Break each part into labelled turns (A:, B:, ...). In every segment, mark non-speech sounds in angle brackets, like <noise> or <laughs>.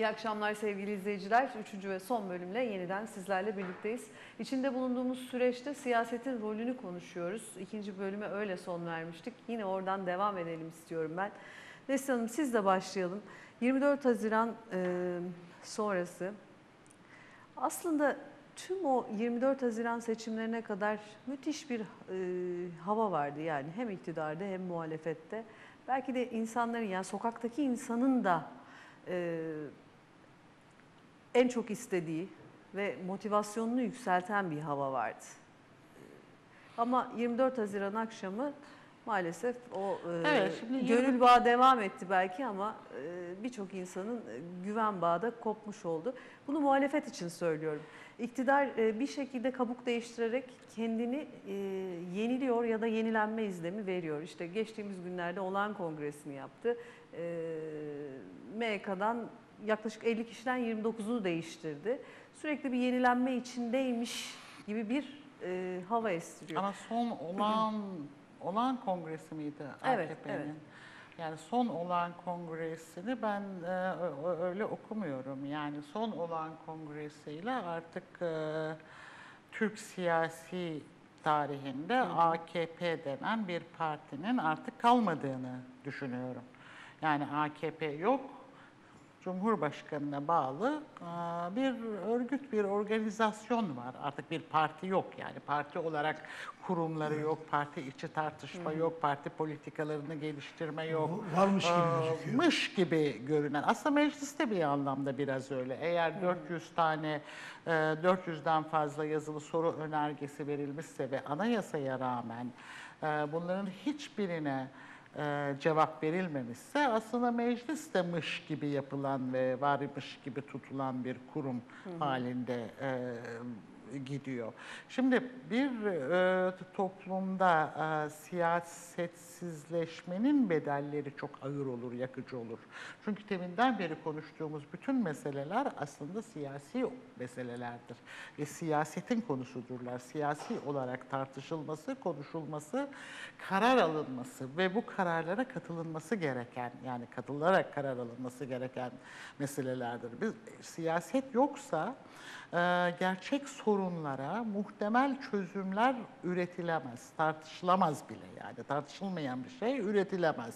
A: İyi akşamlar sevgili izleyiciler. Üçüncü ve son bölümle yeniden sizlerle birlikteyiz. İçinde bulunduğumuz süreçte siyasetin rolünü konuşuyoruz. İkinci bölüme öyle son vermiştik. Yine oradan devam edelim istiyorum ben. Neslihan Hanım sizle başlayalım. 24 Haziran e, sonrası aslında tüm o 24 Haziran seçimlerine kadar müthiş bir e, hava vardı yani hem iktidarda hem muhalefette. Belki de insanların yani sokaktaki insanın da e, en çok istediği ve motivasyonunu yükselten bir hava vardı. Ama 24 Haziran akşamı maalesef o e,
B: Evet, şimdi
A: gönül
B: 20
A: bağı devam etti belki ama e, birçok insanın e, güven bağı da kopmuş oldu. Bunu muhalefet için söylüyorum. İktidar bir şekilde kabuk değiştirerek kendini yeniliyor ya da yenilenme izlemi veriyor. İşte geçtiğimiz günlerde olağan kongresini yaptı. MYK'dan yaklaşık 50 kişiden 29'unu değiştirdi. Sürekli bir yenilenme içindeymiş gibi bir e, hava estiriyor.
B: Ama son olan olan kongresi miydi
A: Evet,
B: AKP'nin?
A: evet.
B: Yani son olan kongresini ben e, öyle okumuyorum. Yani son olan kongresiyle artık e, Türk siyasi tarihinde AKP denen bir partinin artık kalmadığını düşünüyorum. Yani AKP yok, Cumhurbaşkanına bağlı e, bir örgüt, bir organizasyon var. Artık bir parti yok yani. Parti olarak kurumları yok, parti içi tartışma yok, parti politikalarını geliştirme yok.
C: Varmış gibi
B: Ee,
C: gözüküyor.
B: Mış gibi görünen. Aslında mecliste bir anlamda biraz öyle. Eğer 400 tane, e, 400'den fazla yazılı soru önergesi verilmişse ve anayasaya rağmen e, bunların hiçbirine e, cevap verilmemişse aslında meclis de mış gibi yapılan ve varmış gibi tutulan bir kurum halinde e, gidiyor. Şimdi bir e, toplumda e, siyasetsizleşmenin bedelleri çok ağır olur, yakıcı olur. Çünkü teminden beri konuştuğumuz bütün meseleler aslında siyasi meselelerdir. Ve siyasetin konusudurlar. Siyasi olarak tartışılması, konuşulması, karar alınması ve bu kararlara katılınması gereken, yani katılarak karar alınması gereken meselelerdir. Biz siyaset yoksa e, gerçek sorunlara muhtemel çözümler üretilemez, tartışılamaz bile yani tartışılmayan bir şey üretilemez.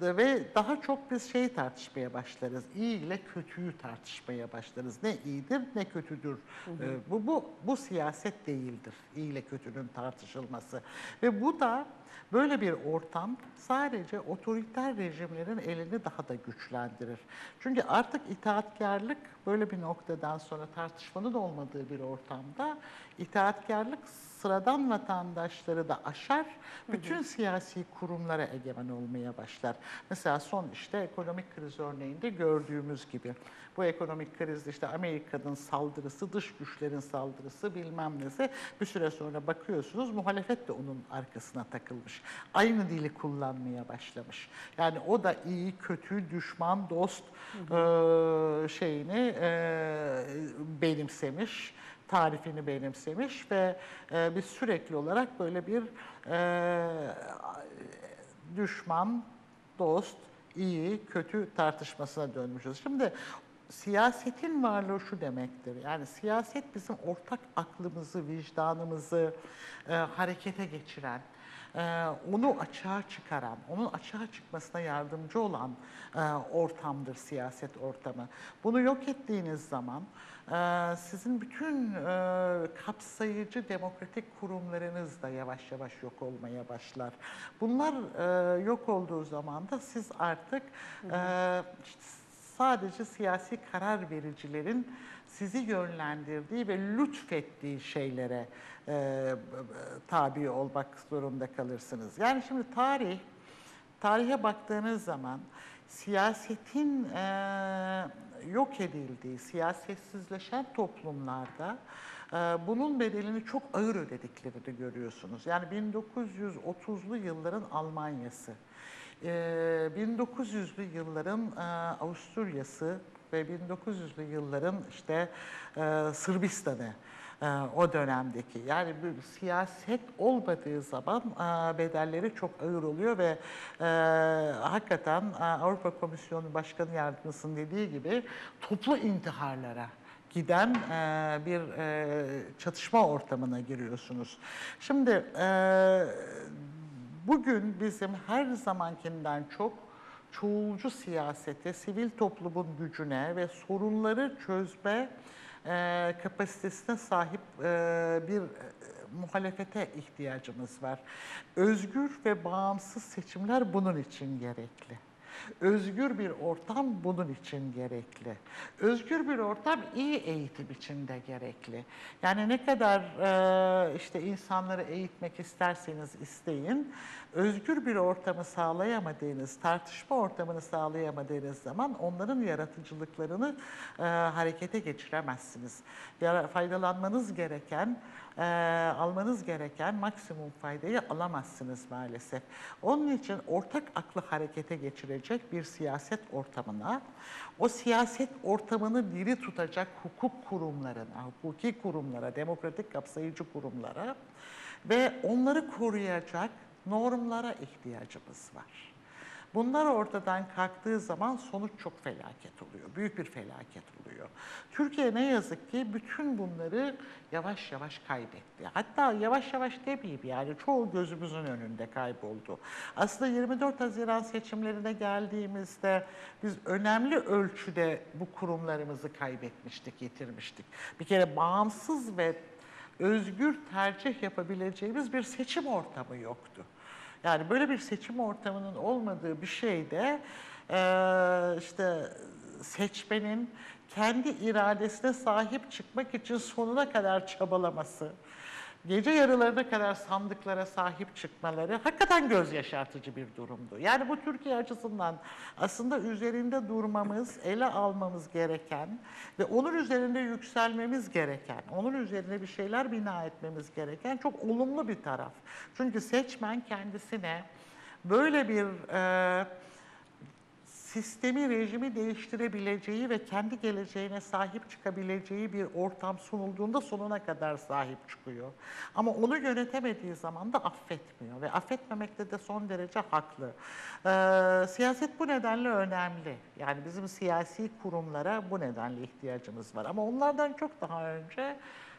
B: Ve daha çok biz şey tartışmaya başlarız, iyi ile kötüyü tartışmaya başlarız. Ne iyidir ne kötüdür. E, Bu, bu, bu siyaset değildir, iyi ile kötünün tartışılması. Ve bu da Böyle bir ortam sadece otoriter rejimlerin elini daha da güçlendirir. Çünkü artık itaatkarlık böyle bir noktadan sonra tartışmanın olmadığı bir ortamda itaatkarlık sıradan vatandaşları da aşar, bütün siyasi kurumlara egemen olmaya başlar. Mesela son işte ekonomik kriz örneğinde gördüğümüz gibi. Bu ekonomik krizde işte Amerika'nın saldırısı, dış güçlerin saldırısı bilmem nesi bir süre sonra bakıyorsunuz muhalefet de onun arkasına takılmış. Aynı dili kullanmaya başlamış. Yani o da iyi, kötü, düşman, dost eee, şeyini eee, benimsemiş tarifini benimsemiş ve e, biz sürekli olarak böyle bir e, düşman, dost, iyi, kötü tartışmasına dönmüşüz. Şimdi siyasetin varlığı şu demektir. Yani siyaset bizim ortak aklımızı, vicdanımızı e, harekete geçiren, onu açığa çıkaran, onun açığa çıkmasına yardımcı olan e, ortamdır siyaset ortamı. Bunu yok ettiğiniz zaman e, sizin bütün e, kapsayıcı demokratik kurumlarınız da yavaş yavaş yok olmaya başlar. Bunlar yok olduğu zaman da siz artık işte sadece siyasi karar vericilerin sizi yönlendirdiği ve lütfettiği şeylere e, tabi olmak zorunda kalırsınız. Yani şimdi tarih, tarihe baktığınız zaman siyasetin e, yok edildiği, siyasetsizleşen toplumlarda e, bunun bedelini çok ağır ödediklerini görüyorsunuz. Yani 1930'lu yılların Almanya'sı, e, 1900'lü yılların e, Avusturya'sı ve 1900'lü yılların işte e, Sırbistan'ı e, o dönemdeki. Yani bir siyaset olmadığı zaman e, bedelleri çok ağır oluyor ve e, hakikaten e, Avrupa Komisyonu Başkanı Yardımcısının dediği gibi toplu intiharlara giden e, bir e, çatışma ortamına giriyorsunuz. Şimdi e, bugün bizim her zamankinden çok çoğulcu siyasete, sivil toplumun gücüne ve sorunları çözme e, kapasitesine sahip e, bir e, muhalefete ihtiyacımız var. Özgür ve bağımsız seçimler bunun için gerekli. Özgür bir ortam bunun için gerekli. Özgür bir ortam iyi eğitim için de gerekli. Yani ne kadar e, işte insanları eğitmek isterseniz isteyin, özgür bir ortamı sağlayamadığınız, tartışma ortamını sağlayamadığınız zaman onların yaratıcılıklarını e, harekete geçiremezsiniz. Yara- faydalanmanız gereken, e, almanız gereken maksimum faydayı alamazsınız maalesef. Onun için ortak aklı harekete geçirecek bir siyaset ortamına, o siyaset ortamını diri tutacak hukuk kurumlarına, hukuki kurumlara, demokratik kapsayıcı kurumlara ve onları koruyacak normlara ihtiyacımız var. Bunlar ortadan kalktığı zaman sonuç çok felaket oluyor. Büyük bir felaket oluyor. Türkiye ne yazık ki bütün bunları yavaş yavaş kaybetti. Hatta yavaş yavaş demeyeyim yani çoğu gözümüzün önünde kayboldu. Aslında 24 Haziran seçimlerine geldiğimizde biz önemli ölçüde bu kurumlarımızı kaybetmiştik, yitirmiştik. Bir kere bağımsız ve özgür tercih yapabileceğimiz bir seçim ortamı yoktu. Yani böyle bir seçim ortamının olmadığı bir şeyde eee, işte seçmenin kendi iradesine sahip çıkmak için sonuna kadar çabalaması, gece yarılarına kadar sandıklara sahip çıkmaları hakikaten göz yaşartıcı bir durumdu. Yani bu Türkiye açısından aslında üzerinde durmamız, ele almamız gereken ve onun üzerinde yükselmemiz gereken, onun üzerine bir şeyler bina etmemiz gereken çok olumlu bir taraf. Çünkü seçmen kendisine böyle bir e, sistemi, rejimi değiştirebileceği ve kendi geleceğine sahip çıkabileceği bir ortam sunulduğunda sonuna kadar sahip çıkıyor. Ama onu yönetemediği zaman da affetmiyor ve affetmemekte de son derece haklı. Ee, siyaset bu nedenle önemli. Yani bizim siyasi kurumlara bu nedenle ihtiyacımız var. Ama onlardan çok daha önce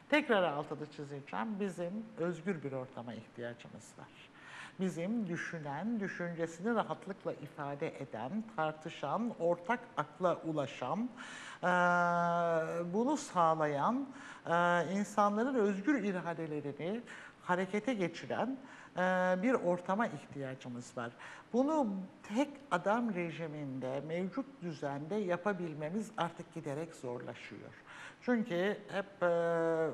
B: tekrar altını çizeceğim. Bizim özgür bir ortama ihtiyacımız var bizim düşünen, düşüncesini rahatlıkla ifade eden, tartışan, ortak akla ulaşan, bunu sağlayan, insanların özgür iradelerini harekete geçiren bir ortama ihtiyacımız var. Bunu tek adam rejiminde, mevcut düzende yapabilmemiz artık giderek zorlaşıyor. Çünkü hep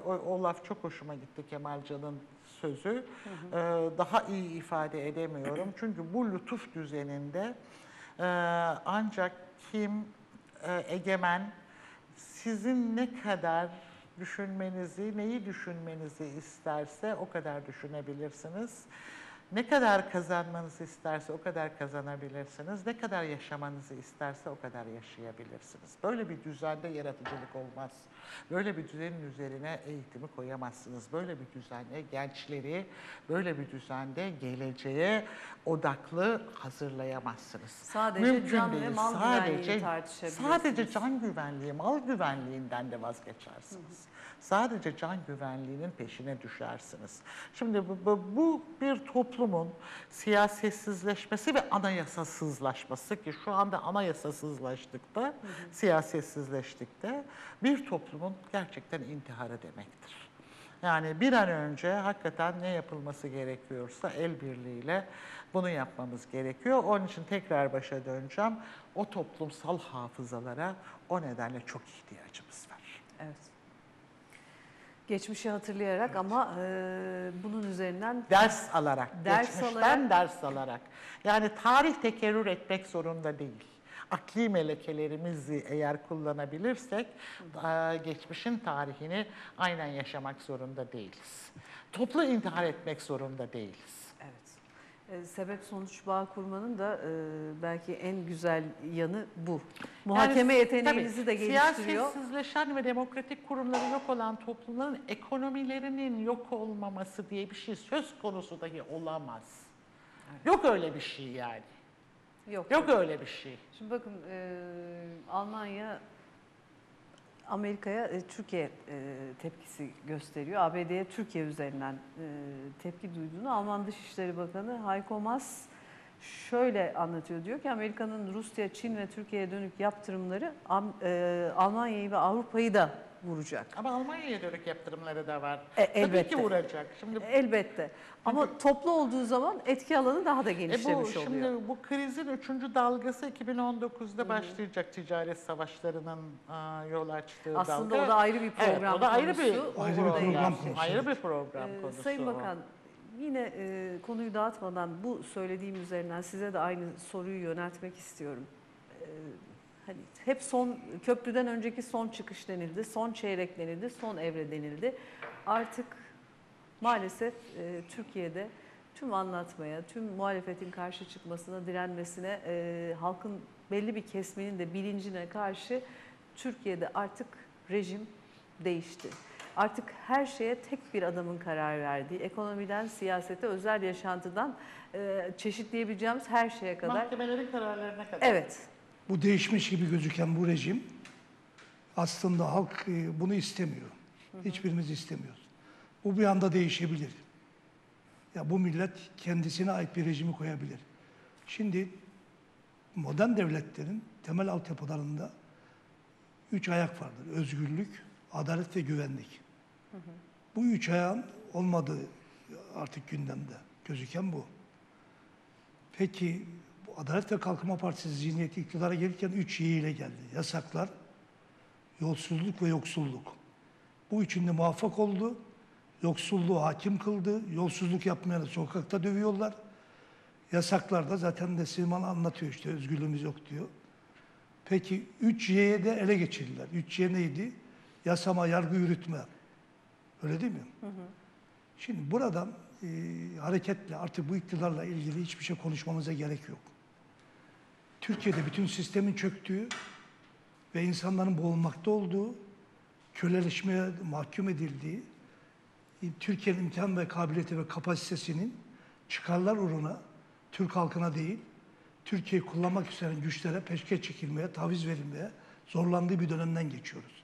B: o, o laf çok hoşuma gitti Kemalcan'ın sözü. Eee, daha iyi ifade edemiyorum. Çünkü bu lütuf düzeninde eee, ancak kim eee, egemen, sizin ne kadar düşünmenizi, neyi düşünmenizi isterse o kadar düşünebilirsiniz. Ne kadar kazanmanızı isterse o kadar kazanabilirsiniz. Ne kadar yaşamanızı isterse o kadar yaşayabilirsiniz. Böyle bir düzende yaratıcılık olmaz. Böyle bir düzenin üzerine eğitimi koyamazsınız. Böyle bir düzenle gençleri, böyle bir düzende geleceğe odaklı hazırlayamazsınız.
A: Sadece can ve mal güvenliğini tartışabilirsiniz.
B: Sadece can güvenliği, mal güvenliğinden de vazgeçersiniz. Sadece can güvenliğinin peşine düşersiniz. Şimdi bu, bu, bu bir toplumun siyasetsizleşmesi ve anayasasızlaşması ki şu anda anayasasızlaştık da, siyasetsizleştik de bir toplumun gerçekten intiharı demektir. Yani bir an önce hakikaten ne yapılması gerekiyorsa el birliğiyle bunu yapmamız gerekiyor. Onun için tekrar başa döneceğim. O toplumsal hafızalara o nedenle çok ihtiyacımız var.
A: Evet. Geçmişi hatırlayarak ama e, bunun üzerinden
B: Ders alarak,
A: Ders
B: geçmişten
A: alarak.
B: ders alarak. Yani tarih tekerrür etmek zorunda değil. Akli melekelerimizi eğer kullanabilirsek geçmişin tarihini aynen yaşamak zorunda değiliz. Toplu intihar etmek zorunda değiliz.
A: Evet. E, sebep sonuç bağ kurmanın da e, belki en güzel yanı bu. Muhakeme
B: Yani,
A: yeteneğinizi
B: tabii,
A: de geliştiriyor.
B: Siyasetsizleşen ve demokratik kurumları yok olan toplumların ekonomilerinin yok olmaması diye bir şey söz konusu dahi olamaz. Yok öyle bir şey yani.
A: Yok.
B: Yok öyle bir şey.
A: Şimdi bakın e, Almanya Amerika'ya e, Türkiye e, tepkisi gösteriyor. ABD'ye Türkiye üzerinden e, tepki duyduğunu Alman Dışişleri Bakanı Heiko Maas şöyle anlatıyor. Diyor ki Amerika'nın Rusya, Çin ve Türkiye'ye dönük yaptırımları Almanya'yı ve Avrupa'yı da vuracak.
B: Ama Almanya'ya dönük yaptırımları da var.
A: E,
B: Tabii
A: elbette.
B: ki vuracak. Şimdi
A: Elbette. Ama toplu olduğu zaman etki alanı daha da
B: E
A: genişlemiş
B: bu,
A: oluyor.
B: şimdi bu krizin üçüncü dalgası 2019'da başlayacak ticaret savaşlarının aa, yol açtığı
A: Aslında
B: dalga.
A: o da ayrı bir program
B: evet, o da ayrı bir,
A: konusu.
C: Ayrı bir program konusu.
B: Ayrı bir program
A: Ee,
B: konusu.
A: Sayın
B: o.
A: Bakan yine e, konuyu dağıtmadan bu söylediğim üzerinden size de aynı soruyu yöneltmek istiyorum. Ee, hani hep son köprüden önceki son çıkış denildi, son çeyrek denildi, son evre denildi. Artık maalesef e, Türkiye'de tüm anlatmaya, tüm muhalefetin karşı çıkmasına, direnmesine, e, halkın belli bir kesminin de bilincine karşı Türkiye'de artık rejim değişti. Artık her şeye tek bir adamın karar verdiği, ekonomiden siyasete, özel yaşantıdan e, çeşitleyebileceğimiz her şeye kadar.
B: Mahkemelerin kararlarına kadar.
A: Evet,
C: Bu değişmiş gibi gözüken bu rejim aslında halk e, bunu istemiyor. Hiçbirimiz istemiyoruz. Bu bir anda değişebilir. Ya bu millet kendisine ait bir rejimi koyabilir. Şimdi modern devletlerin temel altyapılarında üç ayak vardır. Özgürlük, adalet ve güvenlik. Bu üç ayağın olmadığı artık gündemde gözüken bu. Peki Adalet ve Kalkınma Partisi zihniyeti iktidara gelirken üç ile geldi. Yasaklar, yolsuzluk ve yoksulluk. Bu üçünde muvaffak oldu. Yoksulluğu hakim kıldı. Yolsuzluk yapmayanı sokakta dövüyorlar. Yasaklarda zaten de Silman anlatıyor işte özgürlüğümüz yok diyor. Peki 3Y'ye de ele geçirdiler. 3Y neydi? Yasama, yargı, yürütme. Öyle değil mi? Şimdi buradan e, hareketle artık bu iktidarla ilgili hiçbir şey konuşmamıza gerek yok. Türkiye'de bütün sistemin çöktüğü ve insanların boğulmakta olduğu, köleleşmeye mahkum edildiği, Türkiye'nin imkan ve kabiliyeti ve kapasitesinin çıkarlar uğruna Türk halkına değil, Türkiye'yi kullanmak isteyen güçlere peşkeş çekilmeye, taviz verilmeye zorlandığı bir dönemden geçiyoruz.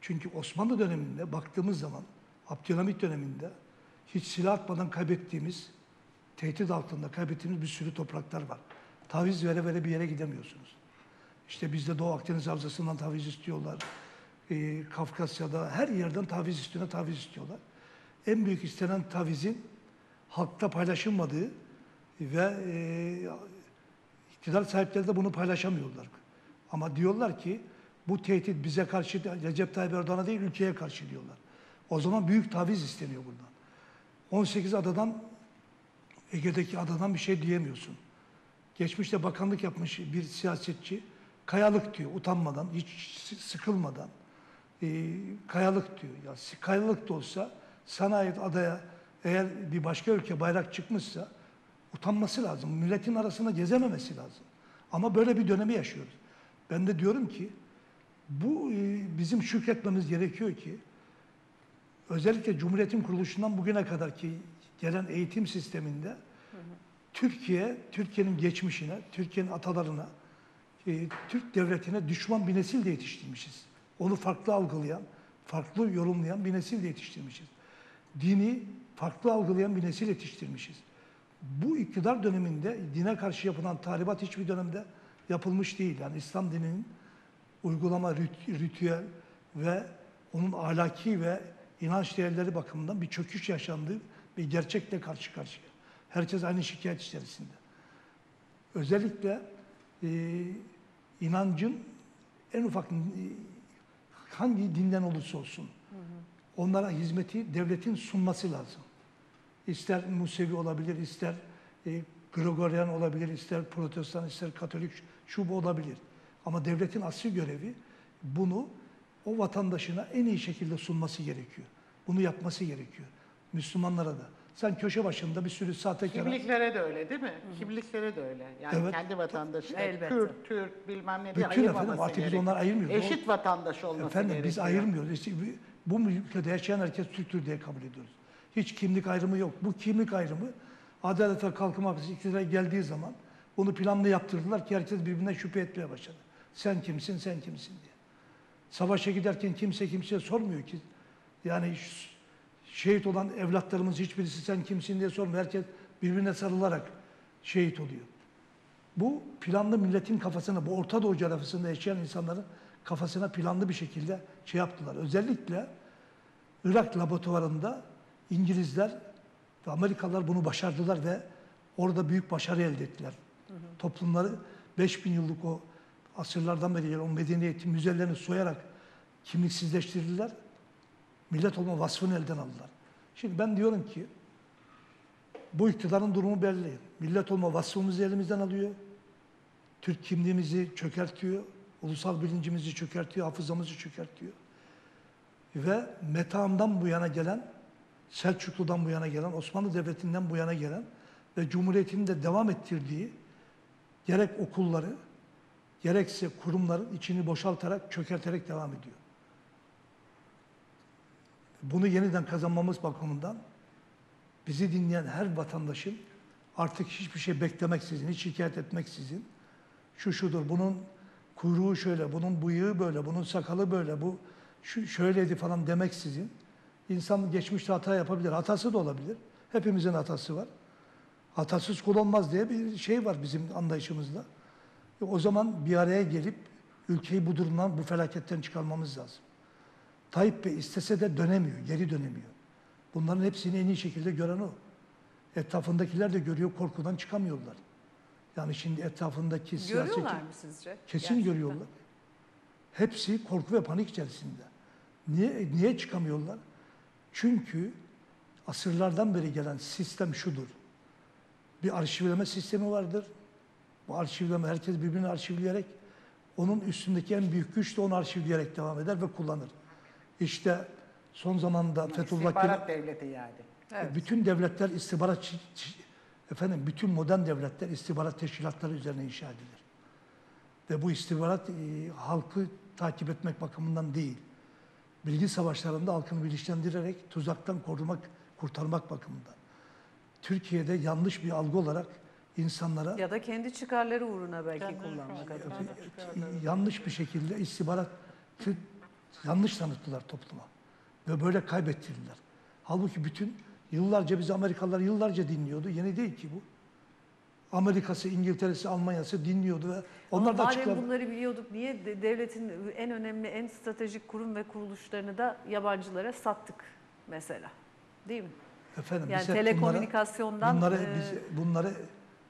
C: Çünkü Osmanlı döneminde baktığımız zaman, Abdülhamit döneminde hiç silah atmadan kaybettiğimiz, tehdit altında kaybettiğimiz bir sürü topraklar var. Taviz vere vere bir yere gidemiyorsunuz. İşte bizde Doğu Akdeniz Havzası'ndan taviz istiyorlar. Ee, Kafkasya'da her yerden taviz istiyorlar, taviz istiyorlar. En büyük istenen tavizin halkta paylaşılmadığı ve e, iktidar sahipleri de bunu paylaşamıyorlar. Ama diyorlar ki bu tehdit bize karşı Recep Tayyip Erdoğan'a değil ülkeye karşı diyorlar. O zaman büyük taviz isteniyor buradan. 18 adadan Ege'deki adadan bir şey diyemiyorsun. Geçmişte bakanlık yapmış bir siyasetçi kayalık diyor utanmadan, hiç sı- sıkılmadan. Ee, kayalık diyor. Ya kayalık da olsa sana ait adaya eğer bir başka ülke bayrak çıkmışsa utanması lazım. Milletin arasında gezememesi lazım. Ama böyle bir dönemi yaşıyoruz. Ben de diyorum ki bu e, bizim şükretmemiz gerekiyor ki özellikle Cumhuriyet'in kuruluşundan bugüne kadar ki gelen eğitim sisteminde Türkiye, Türkiye'nin geçmişine, Türkiye'nin atalarına, e, Türk devletine düşman bir nesil de yetiştirmişiz. Onu farklı algılayan, farklı yorumlayan bir nesil de yetiştirmişiz. Dini farklı algılayan bir nesil yetiştirmişiz. Bu iktidar döneminde dine karşı yapılan tahribat hiçbir dönemde yapılmış değil. Yani İslam dininin uygulama, rit- ritüel ve onun ahlaki ve inanç değerleri bakımından bir çöküş yaşandığı bir gerçekle karşı karşıya. Herkes aynı şikayet içerisinde. Özellikle e, inancın en ufak e, hangi dinden olursa olsun onlara hizmeti devletin sunması lazım. İster Musevi olabilir, ister e, Gregorian olabilir, ister Protestan, ister Katolik, şu bu olabilir. Ama devletin asli görevi bunu o vatandaşına en iyi şekilde sunması gerekiyor. Bunu yapması gerekiyor. Müslümanlara da. Sen köşe başında bir sürü sahtekar.
B: Kimliklere de öyle değil mi? Kimliklere de öyle. Yani
C: Evet.
B: kendi vatandaşı,
A: Elbette.
B: Kürt, Türk bilmem ne diye
C: Bütün efendim artık biz
B: gerekiyor.
C: onları ayırmıyoruz.
B: Eşit vatandaş olması
C: Efendim
B: gerekiyor.
C: biz ayırmıyoruz. İşte bu ülkede yaşayan herkes Türktür diye kabul ediyoruz. Hiç kimlik ayrımı yok. Bu kimlik ayrımı Adalet ve Kalkınma Partisi iktidara geldiği zaman bunu planlı yaptırdılar ki herkes birbirine şüphe etmeye başladı. Sen kimsin, sen kimsin diye. Savaşa giderken kimse kimseye sormuyor ki. Yani ş- şehit olan evlatlarımız hiçbirisi sen kimsin diye sormuyor. Herkes birbirine sarılarak şehit oluyor. Bu planlı milletin kafasına, bu Orta Doğu coğrafyasında yaşayan insanların kafasına planlı bir şekilde şey yaptılar. Özellikle Irak laboratuvarında İngilizler ve Amerikalılar bunu başardılar ve orada büyük başarı elde ettiler. Toplumları 5000 yıllık o asırlardan beri gelen o medeniyetin müzelerini soyarak kimliksizleştirdiler. Millet olma vasfını elden aldılar. Şimdi ben diyorum ki bu iktidarın durumu belli. Millet olma vasfımızı elimizden alıyor. Türk kimliğimizi çökertiyor. Ulusal bilincimizi çökertiyor, hafızamızı çökertiyor. Ve Metehan'dan bu yana gelen, Selçuklu'dan bu yana gelen, Osmanlı Devleti'nden bu yana gelen ve Cumhuriyet'in de devam ettirdiği gerek okulları, gerekse kurumların içini boşaltarak, çökerterek devam ediyor. Bunu yeniden kazanmamız bakımından bizi dinleyen her vatandaşın artık hiçbir şey beklemeksizin, hiç şikayet etmeksizin şu şudur, bunun kuyruğu şöyle, bunun bıyığı böyle, bunun sakalı böyle, bu şu şöyleydi falan demeksizin insan geçmişte hata yapabilir. Hatası da olabilir. Hepimizin hatası var. Hatasız kul olmaz diye bir şey var bizim anlayışımızda. E, O zaman bir araya gelip ülkeyi bu durumdan, bu felaketten çıkarmamız lazım. Tayyip Bey istese de dönemiyor, geri dönemiyor. Bunların hepsini en iyi şekilde gören o. Etrafındakiler de görüyor, korkudan çıkamıyorlar. Yani şimdi etrafındaki siyasetçi...
A: Görüyorlar mı sizce?
C: Kesin
A: Gerçekten.
C: görüyorlar. Hepsi korku ve panik içerisinde. Niye, niye çıkamıyorlar? Çünkü asırlardan beri gelen sistem şudur. Bir arşivleme sistemi vardır. Bu arşivleme herkes birbirini arşivleyerek onun üstündeki en büyük güç de onu arşivleyerek devam eder ve kullanır. İşte son zamanda Fethullah Gülen,
B: İstihbarat devleti yani.
A: Evet.
C: bütün devletler istihbarat efendim bütün modern devletler istihbarat teşkilatları üzerine inşa edilir. Ve bu istihbarat e, halkı takip etmek bakımından değil. Bilgi savaşlarında halkını bilinçlendirerek tuzaktan korumak, kurtarmak bakımından. Türkiye'de yanlış bir algı olarak insanlara
A: Ya da kendi çıkarları uğruna belki
B: Kendi
A: kullanmak adına.
C: yanlış bir şekilde istihbaratı yanlış tanıttılar topluma. Ve böyle kaybettirdiler. Halbuki bütün yıllarca bizi Amerikalılar yıllarca dinliyordu. Yeni değil ki bu. Amerika'sı, İngiltere'si, Almanya'sı dinliyordu ve onlar
A: Ama
C: da açıkladı.
A: bunları biliyorduk niye de- devletin en önemli, en stratejik kurum ve kuruluşlarını da yabancılara sattık mesela? Değil mi?
C: Efendim,
A: Yani
C: biz
A: telekomünikasyondan
C: bunları,
A: e,
C: biz, bunları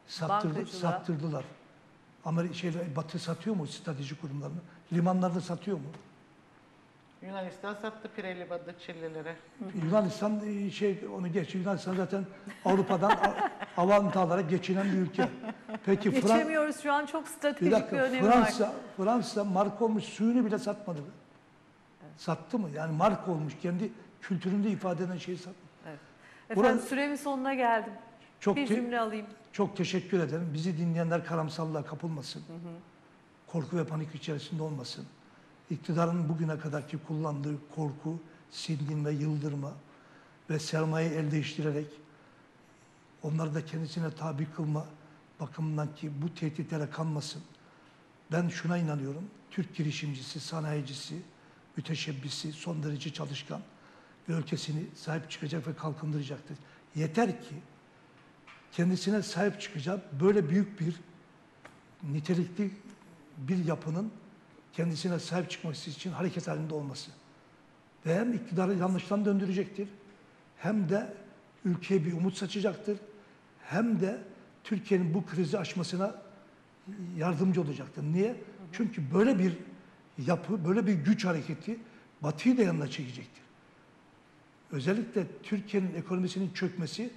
C: sattırdı, sattırdılar. Amerika şeyle Batı satıyor mu strateji kurumlarını? Limanlarda satıyor mu?
B: Yunanistan sattı Pirelli Badı Çillilere.
C: Yunanistan e, şey onu geç. Yunanistan zaten Avrupa'dan a- <laughs> avantaj alarak geçinen bir ülke. Peki Fransa
A: geçemiyoruz şu an çok
C: bir
A: stratejik bir,
C: dakika
A: önemi var.
C: Fransa Fransa marka olmuş suyunu bile satmadı mı? Sattı mı? Yani marka olmuş kendi kültüründe ifade eden şeyi sattı.
A: Efendim
C: Buranın-
A: süremin sonuna geldim.
C: Çok
A: bir
C: te-
A: cümle alayım.
C: Çok teşekkür ederim. Bizi dinleyenler karamsallığa kapılmasın. Korku ve panik içerisinde olmasın. İktidarın bugüne kadarki kullandığı korku, sindirme, yıldırma ve sermaye el değiştirerek onları da kendisine tabi kılma bakımından ki bu tehditlere kanmasın. Ben şuna inanıyorum. Türk girişimcisi, sanayicisi, müteşebbisi, son derece çalışkan ve ülkesini sahip çıkacak ve kalkındıracaktır. Yeter ki kendisine sahip çıkacak böyle büyük bir nitelikli bir yapının kendisine sahip çıkması için hareket halinde olması. Ve hem iktidarı yanlıştan döndürecektir, hem de ülkeye bir umut saçacaktır, hem de Türkiye'nin bu krizi aşmasına yardımcı olacaktır. Niye? Çünkü böyle bir yapı, böyle bir güç hareketi Batı'yı da yanına çekecektir. Özellikle Türkiye'nin ekonomisinin çökmesi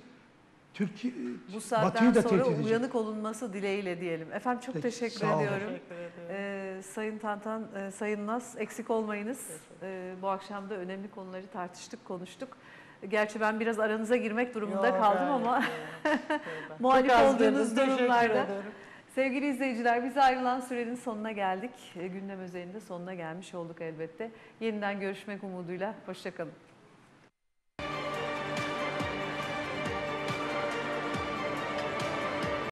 C: Türkiye
A: Bu saatten
C: Batı'yı da
A: sonra
C: tehdit edecek.
A: uyanık olunması dileğiyle diyelim. Efendim çok
C: Peki,
A: teşekkür
C: sağ olun.
A: ediyorum.
B: Teşekkür.
A: Ee, Sayın Tantan, e, Sayın Nas eksik olmayınız. Ee, bu akşam da önemli konuları tartıştık, konuştuk. Gerçi ben biraz aranıza girmek durumunda
B: Yok,
A: kaldım
B: gayet
A: ama <laughs> muhalif olduğunuz durumlarda. Sevgili izleyiciler biz ayrılan sürenin sonuna geldik. E, Gündem özelinde sonuna gelmiş olduk elbette. Yeniden görüşmek umuduyla. Hoşçakalın.